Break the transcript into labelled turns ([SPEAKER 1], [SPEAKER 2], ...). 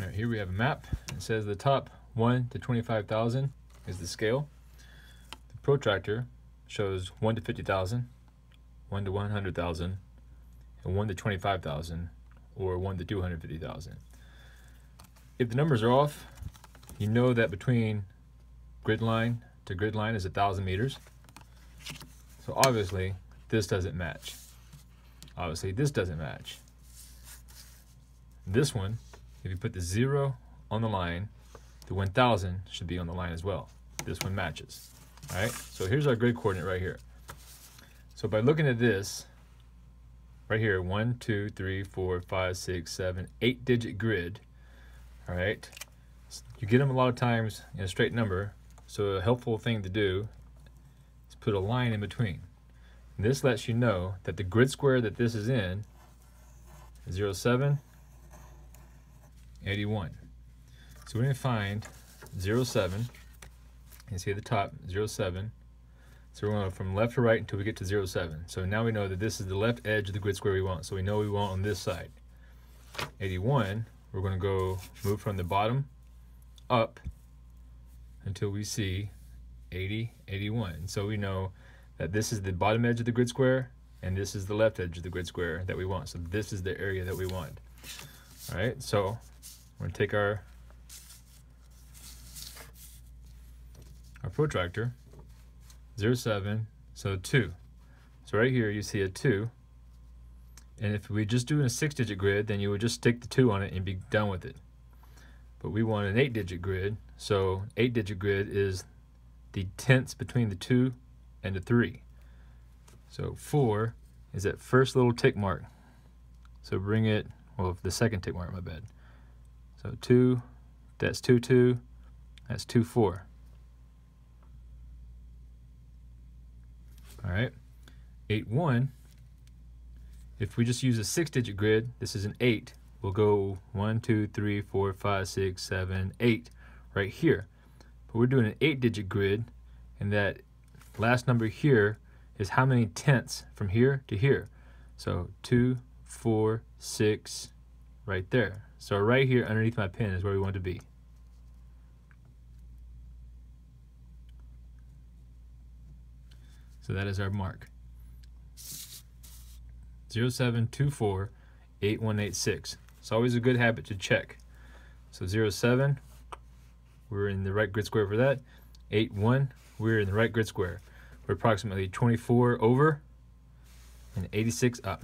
[SPEAKER 1] All right, here we have a map. It says the top 1 to 25,000 is the scale. The protractor shows 1 to 50,000, 1 to 100,000, and 1 to 25,000, or 1 to 250,000. If the numbers are off, you know that between grid line to grid line is 1,000 meters. So obviously, this doesn't match. Obviously, this doesn't match. This one if you put the zero on the line, the 1000 should be on the line as well. This one matches. All right, so here's our grid coordinate right here. So by looking at this, right here, one, two, three, four, five, six, seven, eight digit grid, all right, you get them a lot of times in a straight number, so a helpful thing to do is put a line in between. This lets you know that the grid square that this is in is 0, 07, 81. So we're going to find 0, 07. You see at the top, 0, 07. So we're going to go from left to right until we get to 0, 07. So now we know that this is the left edge of the grid square we want. So we know we want on this side. 81, we're going to go move from the bottom up until we see 80, 81. So we know that this is the bottom edge of the grid square and this is the left edge of the grid square that we want. So this is the area that we want. All right, so we're to take our our protractor 07 so 2 so right here you see a 2 and if we just do a six digit grid then you would just stick the 2 on it and be done with it. But we want an 8 digit grid so 8 digit grid is the tenths between the 2 and the 3 so 4 is that first little tick mark. So bring it well the second tick mark my bad so 2, that's 2, 2, that's 2, 4. All right, 8, 1. If we just use a six digit grid, this is an 8. We'll go 1, 2, 3, 4, 5, 6, 7, 8 right here. But we're doing an 8 digit grid, and that last number here is how many tenths from here to here. So 2, 4, 6, right there. So right here underneath my pin is where we want to be. So that is our mark. 07248186. It's always a good habit to check. So 07, we're in the right grid square for that. 81, we're in the right grid square. We're approximately 24 over and 86 up.